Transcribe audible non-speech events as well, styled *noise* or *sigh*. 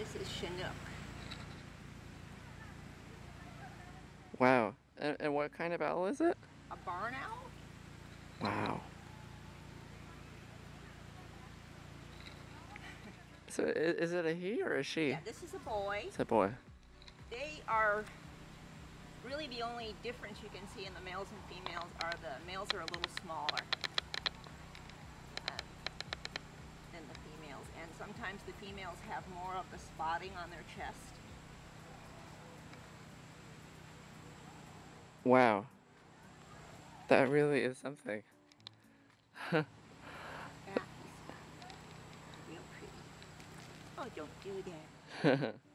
This is Shinook. Wow. And, and what kind of owl is it? A barn owl? Wow. So is it a he or a she? Yeah, this is a boy. It's a boy. They are really the only difference you can see in the males and females are the males are a little smaller um, than the females, and sometimes the females have more of the spotting on their chest. Wow. That really is something. Yeah, real pretty. Oh, don't do that. *laughs*